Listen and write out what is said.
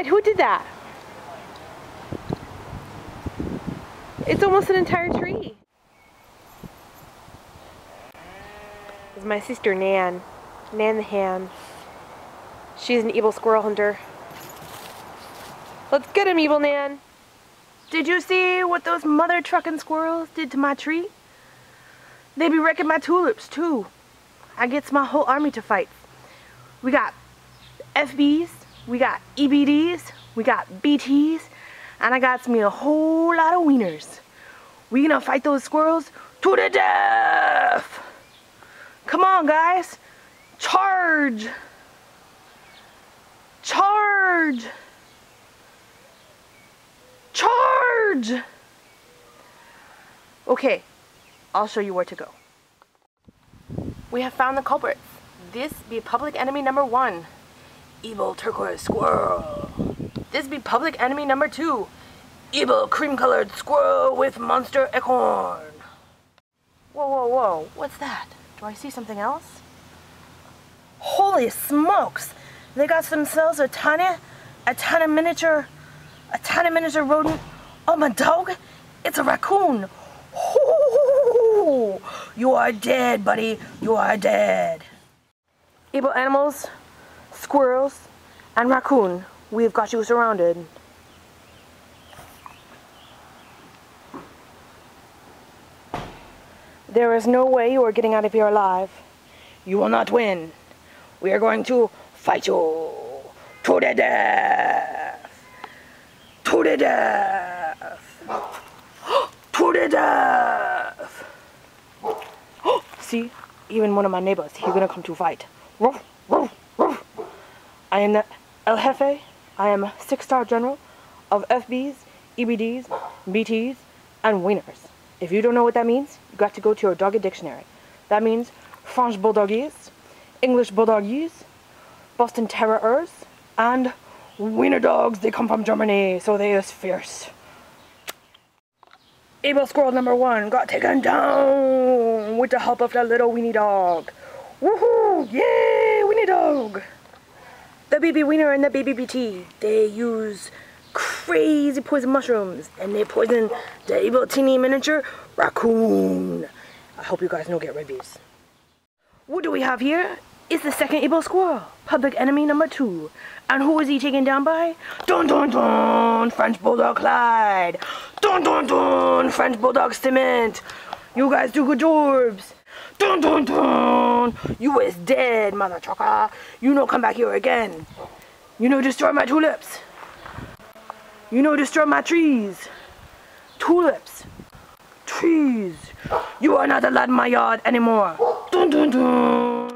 fight. Who did that? It's almost an entire tree. It's my sister Nan. Nan the Ham. She's an evil squirrel hunter. Let's get him, evil Nan. Did you see what those mother trucking squirrels did to my tree? They be wrecking my tulips too. I gets my whole army to fight. We got FBs, we got EBDs, we got BTs, and I got me a whole lot of wieners. We gonna fight those squirrels to the death! Come on guys, charge! Charge! Charge! Okay, I'll show you where to go. We have found the culprits. This be public enemy number one. Evil turquoise squirrel. This be public enemy number two. Evil cream-colored squirrel with monster acorn. Whoa, whoa, whoa. What's that? Do I see something else? Holy smokes! They got themselves a tiny, a tiny miniature, a tiny miniature rodent. Oh, my dog! It's a raccoon! Ooh, you are dead, buddy. You are dead. Evil animals, squirrels, and raccoon, we've got you surrounded. There is no way you are getting out of here alive. You will not win. We are going to fight you to the death. To the death. to the death. See, even one of my neighbors, he's gonna come to fight. I am El Jefe. I am a six-star general of FBs, EBDs, BTs, and wieners. If you don't know what that means, you got to go to your doggy dictionary. That means French Bulldoggies, English Bulldoggies, Boston Terriers, and wiener dogs. They come from Germany, so they is fierce. Evil Squirrel number one got taken down with the help of that little weenie dog. Woohoo! Yay! Weenie dog! The baby wiener and the baby BT, they use crazy poison mushrooms and they poison the evil teeny miniature raccoon. I hope you guys don't get rabies. What do we have here? It's the second evil squirrel, public enemy number two. And who is he taken down by? Dun dun dun! French Bulldog Clyde! Dun dun dun! French Bulldog Cement! You guys do good jobs! Dun dun dun! You is dead, mother trucker! You no come back here again! You no destroy my tulips! You no destroy my trees! Tulips! Trees! You are not allowed in my yard anymore! Dun dun dun!